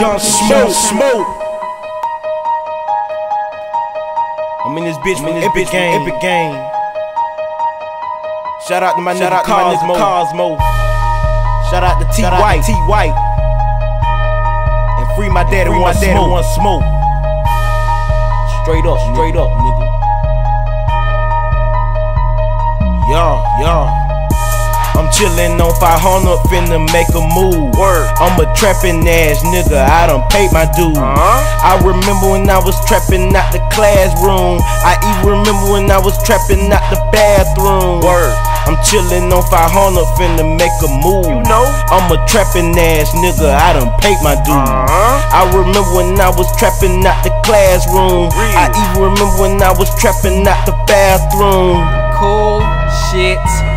Yung Smoke, Smoke. I'm in this bitch, I'm in this Epic bitch, game. Epic game. Shout out to my Shout nigga Cosmo. Cosmo. Shout out to T Shout White. T White. And free my daddy, free one, my daddy smoke. one smoke. Straight up, straight up, nigga. Chillin' on 500, finna make a move. Word. I'm a trappin' ass nigga, I done paid my dues. Uh-huh. I remember when I was trappin' out the classroom. I even remember when I was trappin' out the bathroom. Word. I'm chillin' on 500, finna make a move. You know, I'm a trappin' ass nigga, I done paid my dues. Uh-huh. I remember when I was trappin' out the classroom. Real. I even remember when I was trappin' out the bathroom. Cool shit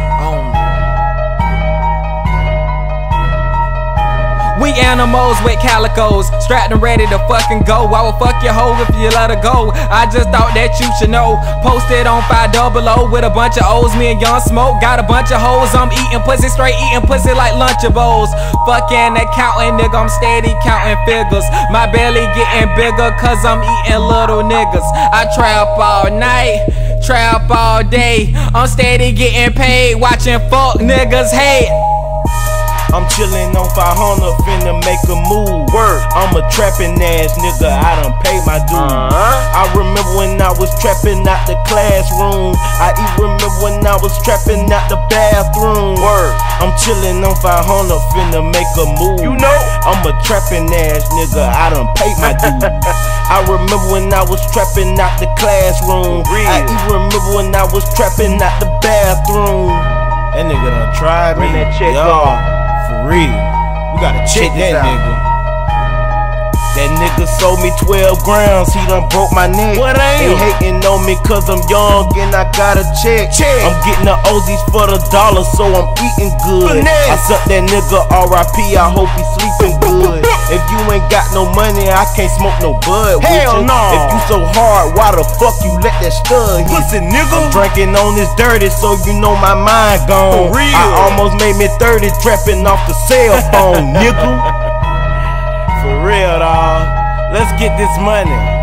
Animals with calicos, strapped and ready to fucking go. I will fuck your hoe if you let her go. I just thought that you should know. Posted on 5 double O with a bunch of O's, me and Yung Smoke. Got a bunch of hoes, I'm eating pussy, straight eating pussy like Lunchables. Fucking accounting, nigga, I'm steady counting figures. My belly getting bigger, cause I'm eating little niggas. I trap all night trap all day. I'm steady getting paid, watching fuck niggas hate. I'm chillin' on 500, finna make a move. Word. I'm a trappin' ass nigga, I done paid my dues. Uh-huh. I remember when I was trappin' out the classroom. I even remember when I was trappin' out the bathroom. Word. I'm chillin' on 500, finna make a move. You know, I'm a trappin' ass nigga, I done paid my dues. I remember when I was trappin' out the classroom. Real. I even remember when I was trappin' out the bathroom. That nigga done tried me. That check Yo. For real. We gotta check, check that nigga. That nigga sold me 12 grams, he done broke my neck. What ain't? They hating on me cause I'm young and I got a check. check. I'm getting the Ozies for the dollar, so I'm eating good. Finesse. I suck that nigga RIP, I hope he sleeping good. If you ain't got no money, I can't smoke no bud. Hell no. If you so hard, why the fuck you let that stud hit? Pussy nigga. I'm drinking on this dirty, so you know my mind gone. For real. I almost made me 30 trapping off the cell phone, nigga. For real, dog. Let's get this money.